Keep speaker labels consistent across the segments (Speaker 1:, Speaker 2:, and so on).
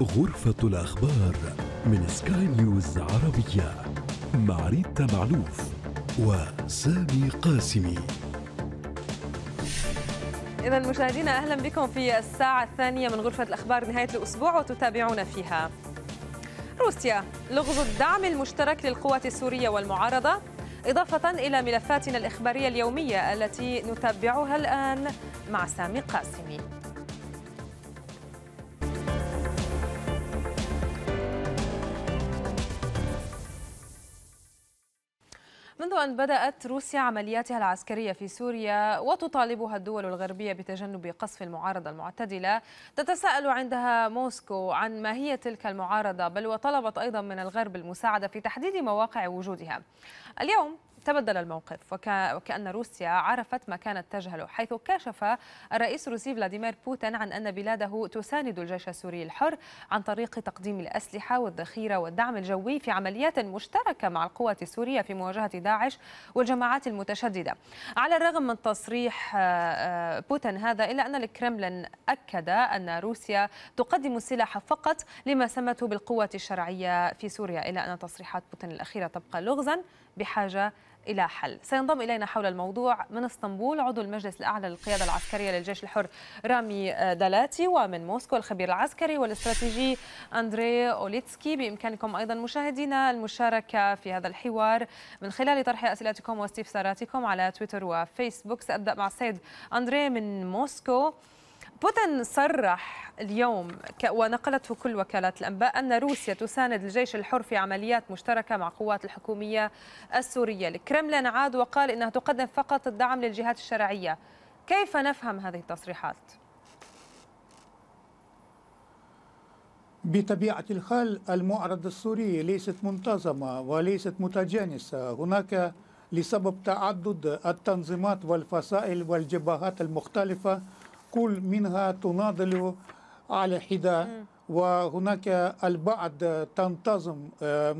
Speaker 1: غرفة الأخبار من سكاي نيوز عربية مع ريتا معلوف وسامي قاسمي.
Speaker 2: إذا مشاهدينا أهلا بكم في الساعة الثانية من غرفة الأخبار نهاية الأسبوع وتتابعون فيها. روسيا لغز الدعم المشترك للقوات السورية والمعارضة إضافة إلى ملفاتنا الإخبارية اليومية التي نتابعها الآن مع سامي قاسمي. بدأت روسيا عملياتها العسكرية في سوريا وتطالبها الدول الغربية بتجنب قصف المعارضة المعتدلة. تتساءل عندها موسكو عن ماهية تلك المعارضة بل وطلبت أيضا من الغرب المساعدة في تحديد مواقع وجودها. اليوم تبدل الموقف وكأن روسيا عرفت ما كانت تجهله حيث كشف الرئيس الروسي فلاديمير بوتين عن أن بلاده تساند الجيش السوري الحر عن طريق تقديم الأسلحة والذخيرة والدعم الجوي في عمليات مشتركة مع القوات السورية في مواجهة داعش والجماعات المتشددة. على الرغم من تصريح بوتين هذا إلا أن الكرملين أكد أن روسيا تقدم السلاح فقط لما سمته بالقوة الشرعية في سوريا إلا أن تصريحات بوتين الأخيرة تبقى لغزا. بحاجة إلى حل. سينضم إلينا حول الموضوع من اسطنبول عضو المجلس الأعلى للقيادة العسكرية للجيش الحر رامي دالاتي ومن موسكو الخبير العسكري والاستراتيجي أندري أوليتسكي. بإمكانكم أيضا مشاهدينا المشاركة في هذا الحوار من خلال طرح أسئلتكم واستفساراتكم على تويتر وفيسبوك. سأبدأ مع السيد أندري من موسكو. بوتين صرح اليوم ونقلته كل وكالات الأنباء أن روسيا تساند الجيش الحر في عمليات مشتركة مع قوات الحكومية السورية، الكرملين عاد وقال إنها تقدم فقط الدعم للجهات الشرعية. كيف نفهم هذه التصريحات؟
Speaker 3: بطبيعة الحال المعارضة السورية ليست منتظمة وليست متجانسة هناك لسبب تعدد التنظيمات والفصائل والجبهات المختلفة كل منها تناضل على حدة. وهناك البعض تنتظم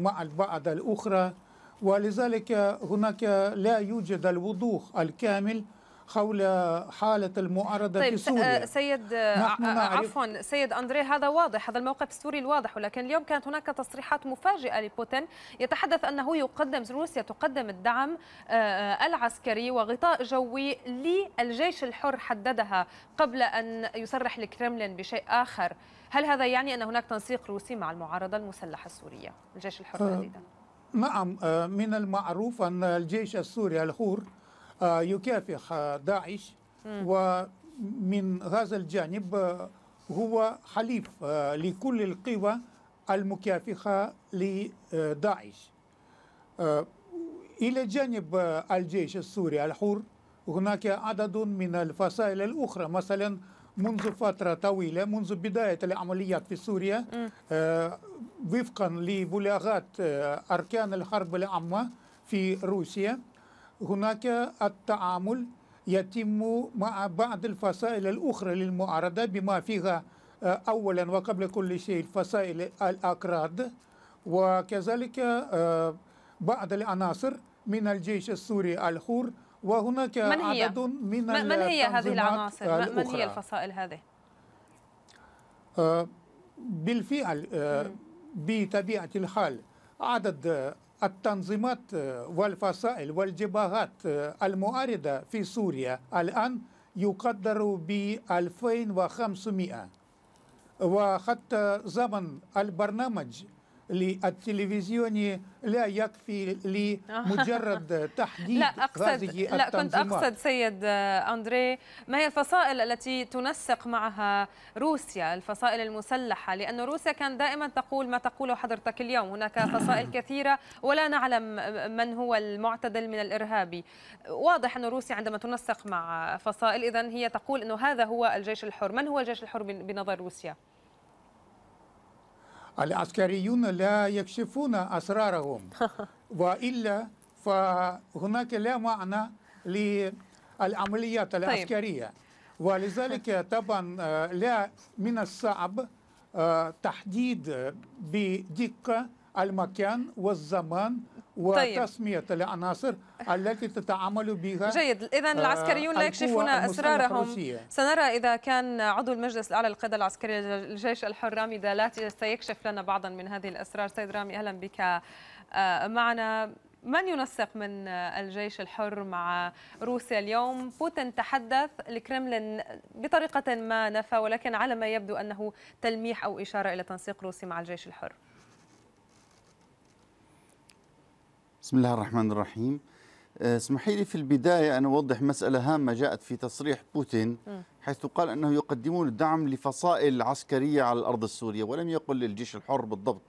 Speaker 3: مع البعض الأخرى. ولذلك هناك لا يوجد الوضوح الكامل. حول حالة المعارضة
Speaker 2: طيب
Speaker 3: في سوريا.
Speaker 2: سيد عفوا سيد أندري هذا واضح هذا الموقف السوري الواضح ولكن اليوم كانت هناك تصريحات مفاجئة لبوتين. يتحدث أنه يقدم روسيا تقدم الدعم العسكري وغطاء جوي للجيش الحر حددها قبل أن يصرح الكرملين بشيء آخر. هل هذا يعني أن هناك تنسيق روسي مع المعارضة المسلحة السورية الجيش الحر تحديدا؟
Speaker 3: نعم من المعروف أن الجيش السوري الحر يكافح داعش. ومن هذا الجانب هو حليف لكل القوى المكافحة لداعش. إلى جانب الجيش السوري الحر هناك عدد من الفصائل الأخرى مثلا منذ فترة طويلة منذ بداية العمليات في سوريا وفقا لبلاغات أركان الحرب العامة في روسيا. هناك التعامل يتم مع بعض الفصائل الأخرى للمعارضة بما فيها أولا وقبل كل شيء فصائل الأكراد وكذلك بعض العناصر من الجيش السوري الحر وهناك
Speaker 2: من هي؟
Speaker 3: عدد من
Speaker 2: من هي هذه العناصر؟ من
Speaker 3: الأخرى.
Speaker 2: هي الفصائل هذه؟
Speaker 3: بالفعل بطبيعة الحال عدد التنظيمات والفصائل والجبهات المعارضة في سوريا الآن يقدر ب 2500 وحتى زمن البرنامج للتلفزيوني لا يكفي لمجرد تحديد
Speaker 2: لا أقصد
Speaker 3: هذه
Speaker 2: لا كنت أقصد سيد أندري ما هي الفصائل التي تنسق معها روسيا الفصائل المسلحة؟ لأن روسيا كان دائما تقول ما تقوله حضرتك اليوم. هناك فصائل كثيرة ولا نعلم من هو المعتدل من الإرهابي واضح أن روسيا عندما تنسق مع فصائل إذا هي تقول أنه هذا هو الجيش الحر. من هو الجيش الحر بنظر روسيا؟
Speaker 3: العسكريون لا يكشفون أسرارهم. وإلا فهناك لا معنى للعمليات العسكرية. ولذلك طبعا آه، لا من الصعب آه، تحديد بدقة المكان والزمان وتسمية العناصر التي تتعامل بها
Speaker 2: جيد. إذا العسكريون لا يكشفون أسرارهم. سنرى إذا كان عضو المجلس الأعلى للقيادة العسكرية للجيش الحر رامي دالاتي سيكشف لنا بعضا من هذه الأسرار. سيد رامي أهلا بك. معنا من ينسق من الجيش الحر مع روسيا اليوم؟ بوتين تحدث الكرملين بطريقة ما نفى ولكن على ما يبدو أنه تلميح أو إشارة إلى تنسيق روسي مع الجيش الحر.
Speaker 4: بسم الله الرحمن الرحيم. آه، اسمحي لي في البداية أن أوضح مسألة هامة جاءت في تصريح بوتين حيث قال أنه يقدمون الدعم لفصائل عسكرية على الأرض السورية ولم يقل للجيش الحر بالضبط.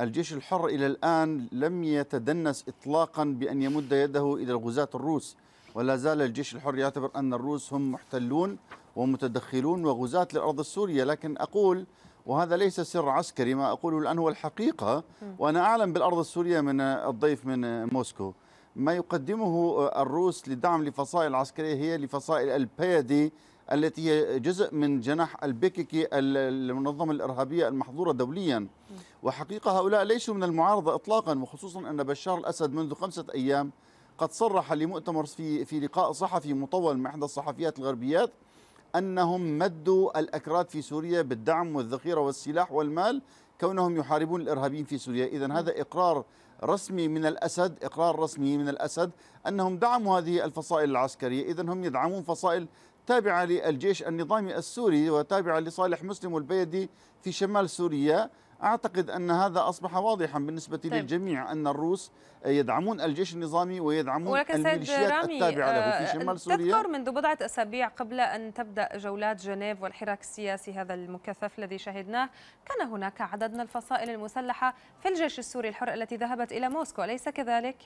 Speaker 4: الجيش الحر إلى الآن لم يتدنس إطلاقا بأن يمد يده إلى الغزاة الروس ولا زال الجيش الحر يعتبر أن الروس هم محتلون ومتدخلون وغزاة للأرض السورية. لكن أقول وهذا ليس سر عسكري ما أقوله الآن هو الحقيقة وأنا أعلم بالأرض السورية من الضيف من موسكو. ما يقدمه الروس لدعم لفصائل عسكرية هي لفصائل البيدي التي هي جزء من جناح البيكيكي المنظمة الإرهابية المحظورة دوليا. وحقيقة هؤلاء ليسوا من المعارضة إطلاقا وخصوصا أن بشار الأسد منذ خمسة أيام قد صرح لمؤتمر في في لقاء صحفي مطول مع إحدى الصحفيات الغربيات. أنهم مدوا الأكراد في سوريا بالدعم والذخيرة والسلاح والمال كونهم يحاربون الإرهابيين في سوريا. إذا هذا إقرار رسمي من الأسد إقرار رسمي من الأسد أنهم دعموا هذه الفصائل العسكرية. إذا هم يدعمون فصائل تابعة للجيش النظامي السوري وتابعة لصالح مسلم والبيدي في شمال سوريا. أعتقد أن هذا أصبح واضحا بالنسبة طيب. للجميع أن الروس يدعمون الجيش النظامي ويدعمون الميليشيات التابعة له في شمال سوريا
Speaker 2: تذكر منذ بضعة أسابيع قبل أن تبدأ جولات جنيف والحراك السياسي هذا المكثف الذي شهدناه كان هناك عدد من الفصائل المسلحة في الجيش السوري الحر التي ذهبت إلى موسكو أليس كذلك؟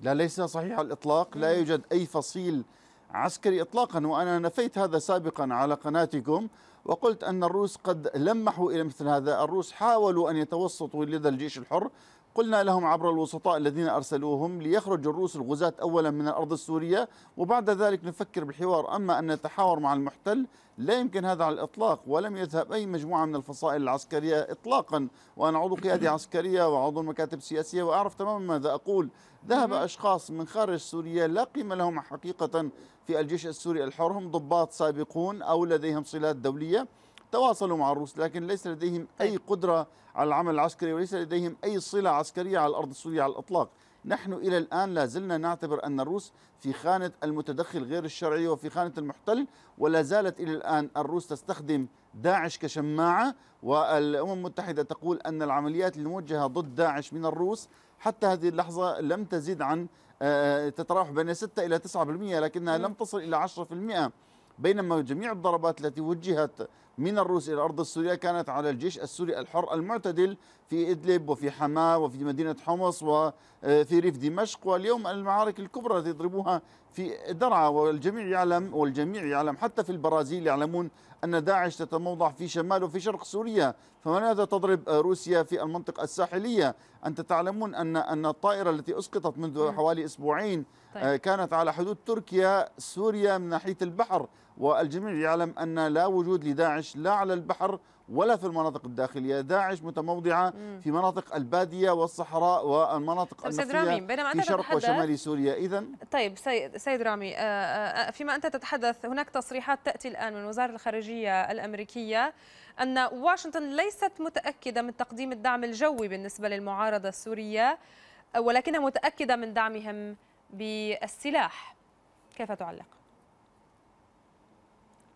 Speaker 4: لا ليس صحيح على الإطلاق لا يوجد أي فصيل عسكري إطلاقا وأنا نفيت هذا سابقا على قناتكم وقلت أن الروس قد لمحوا إلى مثل هذا. الروس حاولوا أن يتوسطوا لدى الجيش الحر قلنا لهم عبر الوسطاء الذين أرسلوهم ليخرج الروس الغزاة أولا من الأرض السورية وبعد ذلك نفكر بالحوار. أما أن نتحاور مع المحتل لا يمكن هذا على الإطلاق ولم يذهب أي مجموعة من الفصائل العسكرية إطلاقا. وأنا عضو قيادة عسكرية وعضو المكاتب السياسية وأعرف تماما ماذا أقول. ذهب أشخاص من خارج سوريا لا قيمة لهم حقيقة في الجيش السوري الحر. هم ضباط سابقون أو لديهم صلات دولية. تواصلوا مع الروس لكن ليس لديهم أي طيب. قدرة على العمل العسكري وليس لديهم أي صلة عسكرية على الأرض السورية على الإطلاق. نحن إلى الآن لا زلنا نعتبر أن الروس في خانة المتدخل غير الشرعي وفي خانة المحتل ولا زالت إلى الآن الروس تستخدم داعش كشماعة والأمم المتحدة تقول أن العمليات الموجهة ضد داعش من الروس حتى هذه اللحظة لم تزيد عن آه، تتراوح بين 6 إلى 9% لكنها لم تصل إلى 10% بينما جميع الضربات التي وجهت من الروس إلى الأرض السورية كانت على الجيش السوري الحر المعتدل في إدلب وفي حماة وفي مدينة حمص وفي ريف دمشق. واليوم المعارك الكبرى التي يضربوها في درعا والجميع يعلم والجميع يعلم حتى في البرازيل يعلمون أن داعش تتموضع في شمال وفي شرق سوريا. فماذا تضرب روسيا في المنطقة الساحلية؟ أنت تعلمون أن أن الطائرة التي أسقطت منذ حوالي أسبوعين طيب. آه، كانت على حدود تركيا سوريا من ناحية البحر والجميع يعلم أن لا وجود لداعش لا على البحر ولا في المناطق الداخلية. داعش متموضعة في مناطق البادية والصحراء والمناطق النفطية بينما في شرق وشمال سوريا. إذا
Speaker 2: طيب سيد, سيد رامي آه، آه، فيما أنت تتحدث هناك تصريحات تأتي الآن من وزارة الخارجية الأمريكية أن واشنطن ليست متأكدة من تقديم الدعم الجوي بالنسبة للمعارضة السورية ولكنها متأكدة من دعمهم. بالسلاح كيف تعلق؟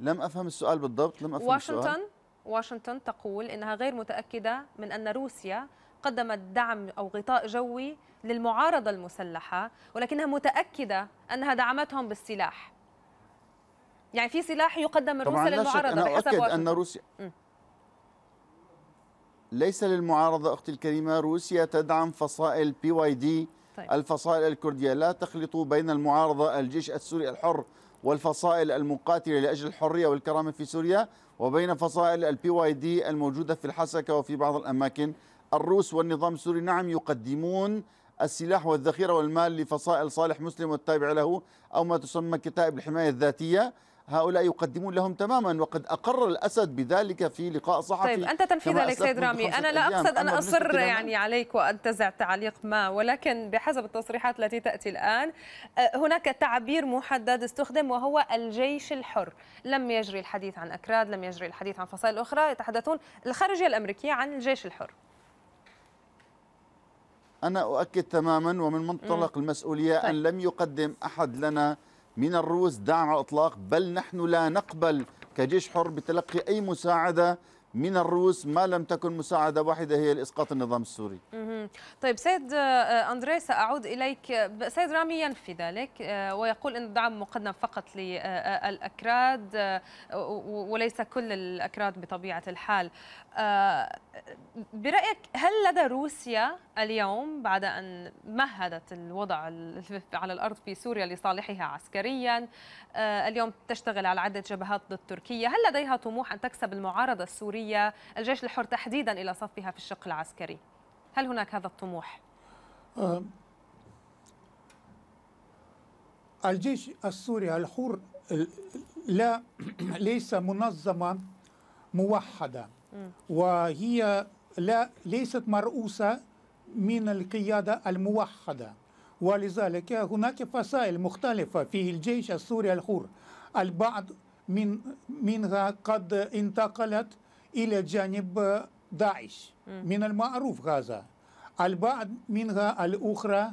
Speaker 4: لم أفهم السؤال بالضبط لم أفهم
Speaker 2: واشنطن السؤال. واشنطن تقول إنها غير متأكدة من أن روسيا قدمت دعم أو غطاء جوي للمعارضة المسلحة ولكنها متأكدة أنها دعمتهم بالسلاح يعني في سلاح يقدم من روسيا للمعارضة
Speaker 4: أنا بحسب أؤكد واشنطن. أن روسيا م. ليس للمعارضة أختي الكريمة روسيا تدعم فصائل PYD طيب. الفصائل الكردية لا تخلطوا بين المعارضة الجيش السوري الحر والفصائل المقاتلة لأجل الحرية والكرامة في سوريا وبين فصائل ال PYD الموجودة في الحسكة وفي بعض الأماكن الروس والنظام السوري نعم يقدمون السلاح والذخيرة والمال لفصائل صالح مسلم والتابع له أو ما تسمى كتائب الحماية الذاتية هؤلاء يقدمون لهم تماما وقد أقر الأسد بذلك في لقاء صحفي
Speaker 2: طيب أنت تنفيذ عليك سيد رامي. أنا لا أقصد أن أصر يعني عليك وأنتزع تعليق ما ولكن بحسب التصريحات التي تأتي الآن آه، هناك تعبير محدد استخدم وهو الجيش الحر. لم يجري الحديث عن أكراد لم يجري الحديث عن فصائل أخرى. يتحدثون الخارجية الأمريكية عن الجيش الحر.
Speaker 4: أنا أؤكد تماما ومن منطلق المسؤولية طيب. أن لم يقدم أحد لنا من الروس دعم على الإطلاق بل نحن لا نقبل كجيش حر بتلقي أي مساعدة من الروس ما لم تكن مساعدة واحدة هي لإسقاط النظام السوري.
Speaker 2: طيب سيد آه، أندري سأعود إليك. سيد رامي ينفي ذلك آه، ويقول أن الدعم مقدم فقط للأكراد آه، وليس كل الأكراد بطبيعة الحال. برأيك هل لدى روسيا اليوم بعد أن مهدت الوضع على الأرض في سوريا لصالحها عسكريا اليوم تشتغل على عدة جبهات ضد تركيا هل لديها طموح أن تكسب المعارضة السورية الجيش الحر تحديدا إلى صفها في الشق العسكري هل هناك هذا الطموح؟
Speaker 3: آه، الجيش السوري الحر لا ليس منظما موحدا وهي لا ليست مرؤوسة من القيادة الموحدة. ولذلك هناك فصائل مختلفة في الجيش السوري الحر البعض من منها قد انتقلت إلى جانب داعش من المعروف هذا البعض منها الأخرى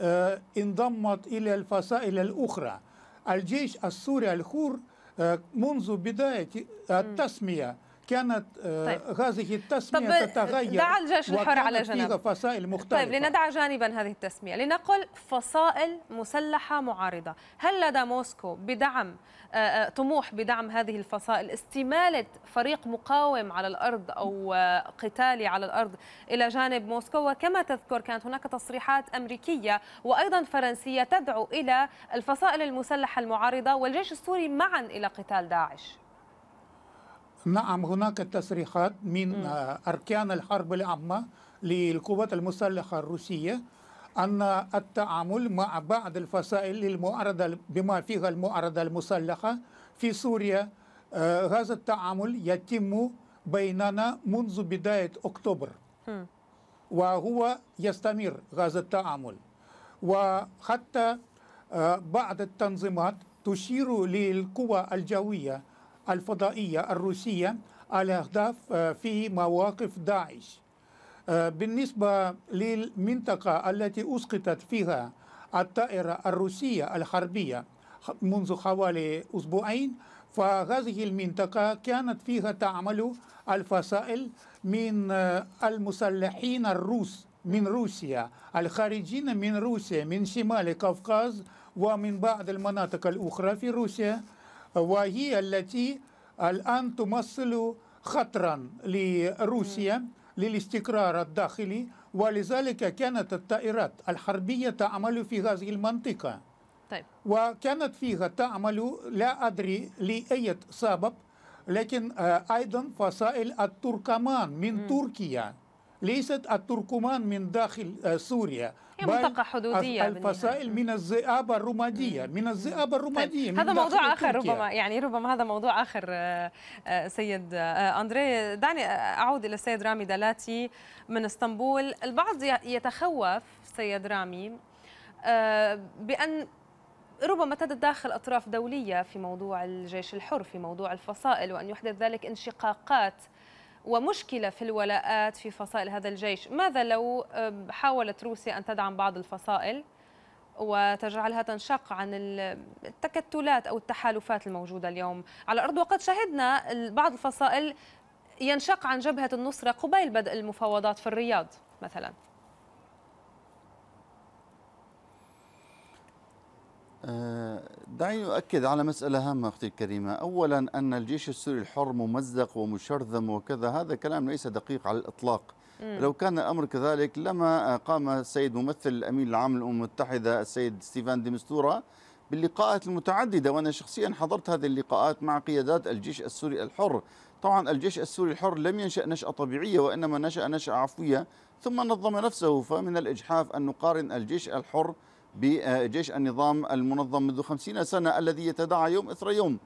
Speaker 3: آه، انضمت إلى الفصائل الأخرى. الجيش السوري الحر آه، منذ بداية التسمية كانت آه، طيب. هذه التسمية تتغير
Speaker 2: دع الجيش الحر على جنب.
Speaker 3: فصائل مختلفة.
Speaker 2: طيب لندع جانبا هذه التسمية. لنقل فصائل مسلحة معارضة. هل لدى موسكو بدعم آه، آه، طموح بدعم هذه الفصائل؟ استمالة فريق مقاوم على الأرض أو قتالي على الأرض إلى جانب موسكو. وكما تذكر كانت هناك تصريحات أمريكية وأيضا فرنسية تدعو إلى الفصائل المسلحة المعارضة والجيش السوري معا إلى قتال داعش.
Speaker 3: نعم هناك تصريحات من أركان الحرب العامة للقوات المسلحة الروسية أن التعامل مع بعض الفصائل المعارضة بما فيها المعارضة المسلحة في سوريا آه هذا التعامل يتم بيننا منذ بداية أكتوبر. وهو يستمر هذا التعامل. وحتى آه بعض التنظيمات تشير للقوى الجوية الفضائية الروسية على أهداف آه، في مواقف داعش. آه، بالنسبة للمنطقة التي أسقطت فيها الطائرة الروسية الحربية منذ حوالي أسبوعين فهذه المنطقة كانت فيها تعمل الفصائل من آه، المسلحين الروس من روسيا الخارجين من روسيا من شمال قفقاز ومن بعض المناطق الأخرى في روسيا. وهي التي الآن تمثل خطرا لروسيا للاستقرار الداخلي ولذلك كانت الطائرات الحربية تعمل في هذه المنطقة طيب. وكانت فيها تعمل لا أدري لأي سبب لكن آه، أيضا فصائل التركمان من م. تركيا ليست التركمان من داخل آه، سوريا
Speaker 2: هي منطقة حدودية
Speaker 3: الفصائل من الذئاب الرمادية من الذئاب الرمادية
Speaker 2: طيب. هذا موضوع آخر ربما يعني ربما هذا موضوع آخر آه، آه، سيد أندري. دعني أعود إلى السيد رامي دلاتي من إسطنبول. البعض يتخوف سيد رامي بأن ربما تتداخل أطراف دولية في موضوع الجيش الحر في موضوع الفصائل وأن يحدث ذلك انشقاقات ومشكلة في الولاءات في فصائل هذا الجيش. ماذا لو حاولت روسيا أن تدعم بعض الفصائل وتجعلها تنشق عن التكتلات أو التحالفات الموجودة اليوم؟ على الأرض وقد شهدنا بعض الفصائل ينشق عن جبهة النصرة قبيل بدء المفاوضات في الرياض مثلاً.
Speaker 4: آه، دعيني أؤكد على مسألة هامة أختي الكريمة. أولا أن الجيش السوري الحر ممزق ومشرذم وكذا هذا كلام ليس دقيق على الإطلاق. مم. لو كان الأمر كذلك لما قام السيد ممثل الأمين العام للأمم المتحدة السيد ستيفان ديمستورا باللقاءات المتعددة وأنا شخصيا حضرت هذه اللقاءات مع قيادات الجيش السوري الحر. طبعا الجيش السوري الحر لم ينشأ نشأة طبيعية وإنما نشأ نشأة عفوية ثم نظم نفسه فمن الإجحاف أن نقارن الجيش الحر بجيش النظام المنظم منذ خمسين سنة الذي يتداعى يوم إثر يوم.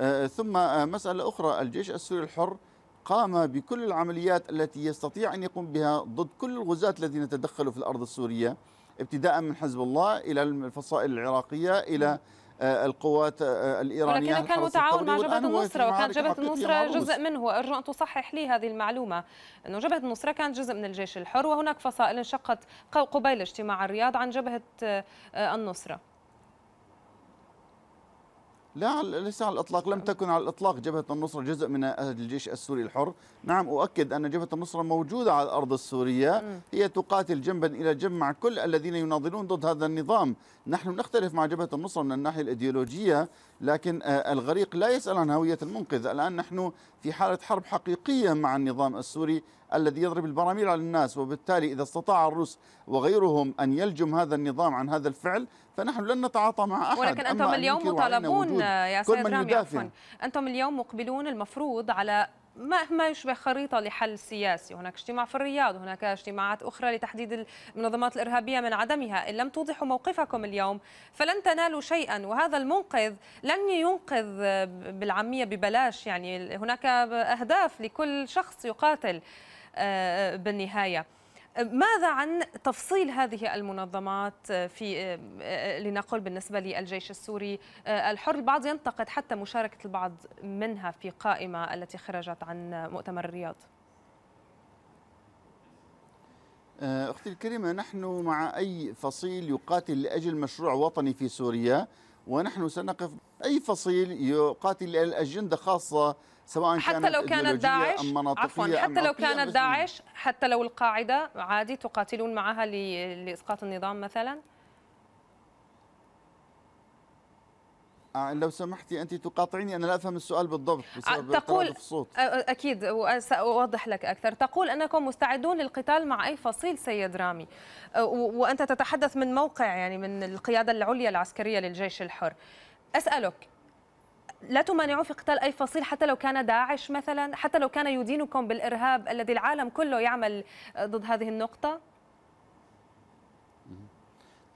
Speaker 4: آه، ثم آه، مسألة أخرى الجيش السوري الحر قام بكل العمليات التي يستطيع أن يقوم بها ضد كل الغزاة الذين تدخلوا في الأرض السورية ابتداء من حزب الله إلى الفصائل العراقية إلى آه، القوات آه، الإيرانية
Speaker 2: ولكنه كان
Speaker 4: الحرس
Speaker 2: متعاون مع
Speaker 4: الثوري،
Speaker 2: جبهة
Speaker 4: والآن هو في
Speaker 2: النصرة وكان
Speaker 4: معارك
Speaker 2: جبهة
Speaker 4: حقيقية
Speaker 2: النصرة
Speaker 4: مع الروس.
Speaker 2: جزء منه وأرجو أن تصحح لي هذه المعلومة أنه جبهة النصرة كانت جزء من الجيش الحر وهناك فصائل انشقت قبيل اجتماع الرياض عن جبهة آه، النصرة
Speaker 4: لا ليس على الإطلاق لم تكن على الإطلاق جبهة النصره جزء من الجيش السوري الحر. نعم أؤكد أن جبهة النصره موجودة على الأرض السورية. هي تقاتل جنبا إلى جنب مع كل الذين يناضلون ضد هذا النظام. نحن نختلف مع جبهة النصره من الناحية الإيديولوجية لكن آه، الغريق لا يسأل عن هوية المنقذ. الآن نحن في حالة حرب حقيقية مع النظام السوري. الذي يضرب البراميل على الناس وبالتالي إذا استطاع الروس وغيرهم أن يلجم هذا النظام عن هذا الفعل فنحن لن نتعاطى مع أحد.
Speaker 2: ولكن أنتم
Speaker 4: أن
Speaker 2: اليوم مطالبون يا سيد رامي. عفوا. أنتم اليوم مقبلون المفروض على ما ما يشبه خريطة لحل سياسي. هناك اجتماع في الرياض هناك اجتماعات أخرى لتحديد المنظمات الإرهابية من عدمها. إن لم توضحوا موقفكم اليوم فلن تنالوا شيئا. وهذا المنقذ لن ينقذ بالعامية ببلاش. يعني هناك أهداف لكل شخص يقاتل. آه، بالنهاية. ماذا عن تفصيل هذه المنظمات في لنقل بالنسبة للجيش السوري؟ الحر البعض ينتقد حتى مشاركة البعض منها في قائمة التي خرجت عن مؤتمر الرياض.
Speaker 4: آه، أختي الكريمة نحن مع أي فصيل يقاتل لأجل مشروع وطني في سوريا؟ ونحن سنقف أي فصيل يقاتل لأجندة خاصة سواء
Speaker 2: حتى
Speaker 4: كانت
Speaker 2: لو كانت داعش
Speaker 4: أم
Speaker 2: عفوا
Speaker 4: أم
Speaker 2: حتى لو كانت. داعش حتى لو القاعدة عادي تقاتلون معها ل- لإسقاط النظام مثلا؟
Speaker 4: آه، لو سمحتي أنت تقاطعيني أنا لا أفهم السؤال بالضبط بسبب
Speaker 2: تقول
Speaker 4: الصوت.
Speaker 2: أ- أكيد وسأوضح لك أكثر. تقول أنكم مستعدون للقتال مع أي فصيل سيد رامي. أ- و- وأنت تتحدث من موقع يعني من القيادة العليا العسكرية للجيش الحر. أسألك لا تمانعون في قتال أي فصيل حتى لو كان داعش مثلا حتى لو كان يدينكم بالإرهاب الذي العالم كله يعمل ضد هذه النقطة؟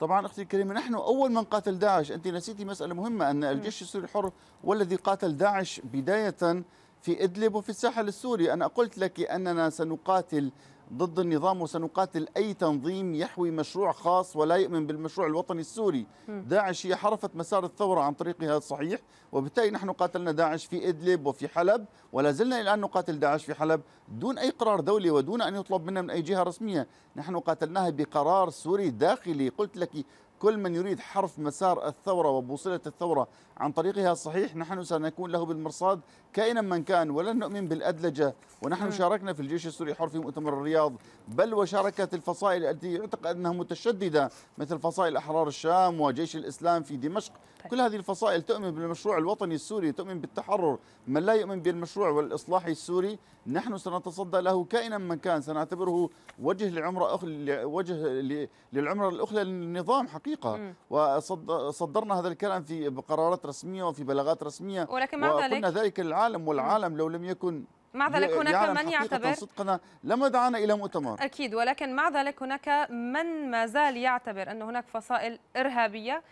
Speaker 4: طبعا أختي الكريمة نحن أول من قاتل داعش. أنت نسيتي مسألة مهمة أن الجيش السوري الحر هو الذي قاتل داعش بداية في إدلب وفي الساحل السوري. أنا قلت لك أننا سنقاتل ضد النظام وسنقاتل أي تنظيم يحوي مشروع خاص ولا يؤمن بالمشروع الوطني السوري. داعش هي حرفت مسار الثورة عن طريقها الصحيح وبالتالي نحن قاتلنا داعش في إدلب وفي حلب ولا زلنا الآن نقاتل داعش في حلب دون أي قرار دولي ودون أن يطلب منا من أي جهة رسمية. نحن قاتلناها بقرار سوري داخلي. قلت لك كل من يريد حرف مسار الثورة وبوصلة الثورة عن طريقها الصحيح نحن سنكون له بالمرصاد كائنا من كان ولن نؤمن بالأدلجة. ونحن شاركنا في الجيش السوري الحر في مؤتمر الرياض. بل وشاركت الفصائل التي يعتقد أنها متشددة مثل فصائل أحرار الشام وجيش الإسلام في دمشق. كل هذه الفصائل تؤمن بالمشروع الوطني السوري تؤمن بالتحرر. من لا يؤمن بالمشروع والإصلاحي السوري نحن سنتصدى له كائنا من كان. سنعتبره وجه لعمرة أخ... وجه. للعمرة الأخرى للنظام حقيقة. وصدرنا هذا الكلام في قرارات رسمية وفي بلاغات رسمية.
Speaker 2: ولكن مع
Speaker 4: وقلنا
Speaker 2: ذلك
Speaker 4: ذلك للعالم والعالم لو لم يكن
Speaker 2: مع ذلك هناك من يعتبر
Speaker 4: صدقنا لما دعانا إلى مؤتمر.
Speaker 2: أكيد ولكن مع ذلك هناك من ما زال يعتبر أن هناك فصائل إرهابية آه،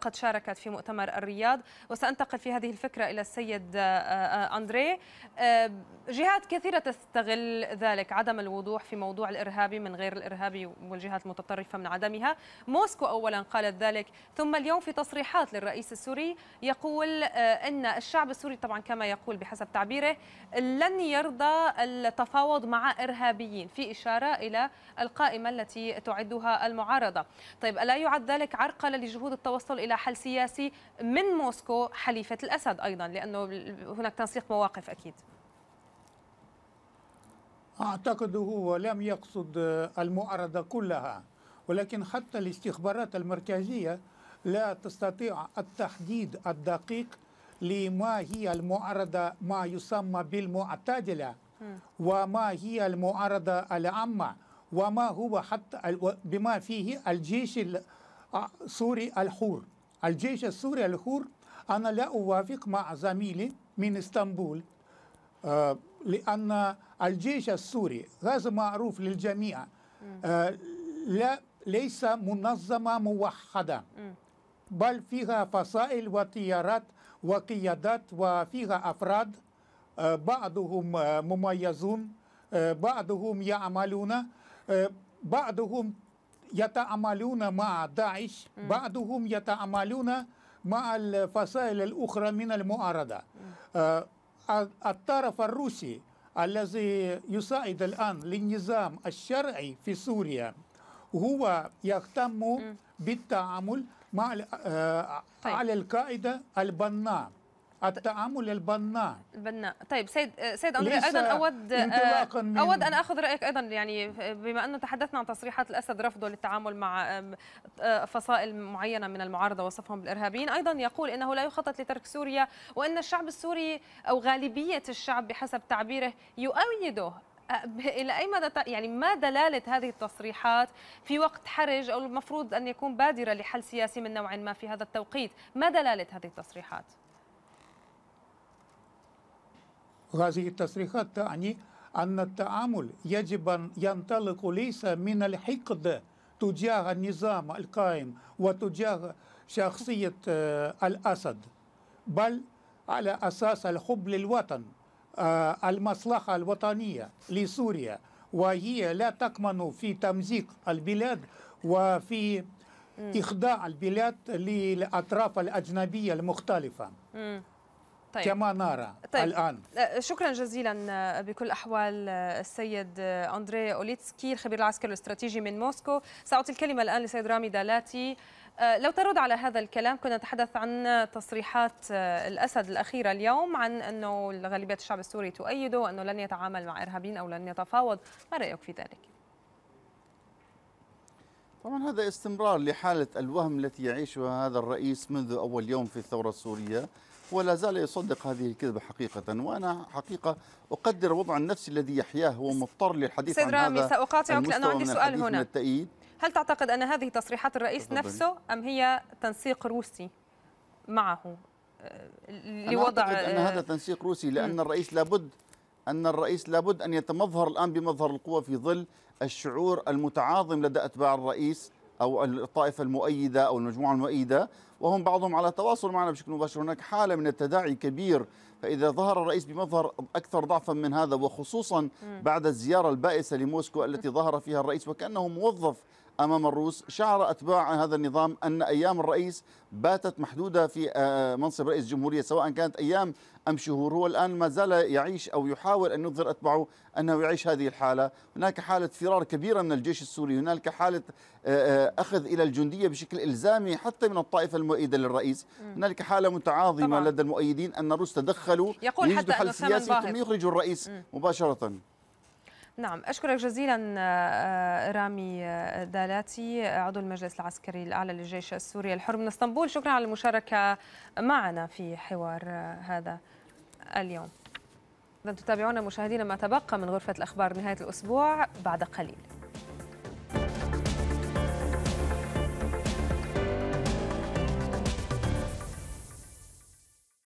Speaker 2: قد شاركت في مؤتمر الرياض. وسأنتقل في هذه الفكرة إلى السيد آه، آه، أندري. آه، جهات كثيرة تستغل ذلك عدم الوضوح في موضوع الإرهابي من غير الإرهابي والجهات المتطرفة من عدمها. موسكو أولا قالت ذلك. ثم اليوم في تصريحات للرئيس السوري يقول آه، أن الشعب السوري طبعا كما يقول بحسب تعبيره لن يرضى التفاوض مع إرهابيين في إشارة إلى القائمة التي تعدها المعارضة. طيب ألا يعد ذلك عرقلة لجهود التوصل إلى حل سياسي من موسكو حليفة الأسد أيضا لأنه هناك تنسيق مواقف أكيد.
Speaker 3: أعتقد هو لم يقصد المعارضة كلها ولكن حتى الاستخبارات المركزية لا تستطيع التحديد الدقيق لما هي المعارضة ما يسمى بالمعتدلة وما هي المعارضة العامة وما هو حتى بما فيه الجيش السوري الحر الجيش السوري الحر أنا لا أوافق مع زميلي من إسطنبول. لأن الجيش السوري هذا معروف للجميع. لا ليس منظمة موحدة. بل فيها فصائل وتيارات وقيادات وفيها أفراد. بعضهم مميزون. بعضهم يعملون. بعضهم يتعاملون مع داعش بعضهم يتعاملون مع الفصائل الأخرى من المعارضة. آه، الطرف الروسي الذي يساعد الآن للنظام الشرعي في سوريا هو يهتم بالتعامل مع آه،
Speaker 2: طيب.
Speaker 3: على القاعدة البناء. التعامل البناء.
Speaker 2: بناء طيب سيد سيد
Speaker 3: أندري
Speaker 2: أيضا اود
Speaker 3: من-
Speaker 2: أود أن آخذ رأيك أيضا يعني بما أنه تحدثنا عن تصريحات الأسد رفضه للتعامل مع آه، فصائل معينة من المعارضة وصفهم بالإرهابيين. أيضا يقول إنه لا يخطط لترك سوريا وإن الشعب السوري أو غالبية الشعب بحسب تعبيره يؤيده. إلى أي مدى يعني ما دلالة هذه التصريحات في وقت حرج أو المفروض أن يكون بادرة لحل سياسي من نوع ما في هذا التوقيت؟ ما دلالة هذه التصريحات؟
Speaker 3: هذه التصريحات تعني أن التعامل يجب أن ينطلق ليس من الحقد تجاه النظام القائم وتجاه شخصية آه، الأسد بل على أساس الحب للوطن آه، المصلحة الوطنية لسوريا. وهي لا تكمن في تمزيق البلاد وفي إخضاع البلاد للأطراف الأجنبية المختلفة.
Speaker 2: طيب.
Speaker 3: كما نرى
Speaker 2: طيب.
Speaker 3: الآن.
Speaker 2: شكرا جزيلا بكل الاحوال السيد أندري أوليتسكي الخبير العسكري الاستراتيجي من موسكو. سأعطي الكلمة الآن لسيد رامي دالاتي. لو ترد على هذا الكلام كنا نتحدث عن تصريحات الأسد الاخيره اليوم عن أنه غالبيه الشعب السوري تؤيده وانه لن يتعامل مع إرهابيين أو لن يتفاوض. ما رأيك في ذلك؟
Speaker 4: طبعا هذا استمرار لحالة الوهم التي يعيشها هذا الرئيس منذ أول يوم في الثورة السورية. ولا زال يصدق هذه الكذبة حقيقة. وأنا حقيقة أقدر الوضع النفسي الذي يحياه هو مضطر للحديث عن
Speaker 2: رامي
Speaker 4: هذا
Speaker 2: سأقاطعك لأنه
Speaker 4: المستوى
Speaker 2: عندي سؤال هنا.
Speaker 4: التأييد.
Speaker 2: هل تعتقد أن هذه تصريحات الرئيس
Speaker 4: تفضلي.
Speaker 2: نفسه أم هي تنسيق روسي معه؟ آه،
Speaker 4: أنا
Speaker 2: لوضع
Speaker 4: أعتقد أن هذا تنسيق روسي لأن الرئيس لابد أن الرئيس لابد أن يتمظهر الآن بمظهر القوة في ظل الشعور المتعاظم لدى أتباع الرئيس أو الطائفة المؤيدة أو المجموعة المؤيدة. وهم بعضهم على تواصل معنا بشكل مباشر. هناك حالة من التداعي كبير فإذا ظهر الرئيس بمظهر أكثر ضعفا من هذا وخصوصا بعد الزيارة البائسة لموسكو التي ظهر فيها الرئيس وكأنه موظف أمام الروس. شعر أتباع هذا النظام أن أيام الرئيس باتت محدودة في آه، منصب رئيس جمهوريه سواء كانت أيام أم شهور. هو الآن ما زال يعيش أو يحاول أن يظهر أتباعه أنه يعيش هذه الحالة. هناك حالة فرار كبيرة من الجيش السوري. هناك حالة آه، آه، أخذ إلى الجندية بشكل إلزامي حتى من الطائفة المؤيدة للرئيس. هناك حالة متعاظمة
Speaker 2: طبعاً.
Speaker 4: لدى المؤيدين أن الروس تدخلوا
Speaker 2: يقول حتى
Speaker 4: حل سياسي. ثم يخرجوا الرئيس مباشرة.
Speaker 2: نعم أشكرك جزيلا آه، رامي آه، دالاتي عضو المجلس العسكري الأعلى للجيش السوري الحر من اسطنبول. شكرا على المشاركة معنا في حوار آه، هذا اليوم. إذا تتابعونا مشاهدينا ما تبقى من غرفة الأخبار نهاية الأسبوع بعد قليل.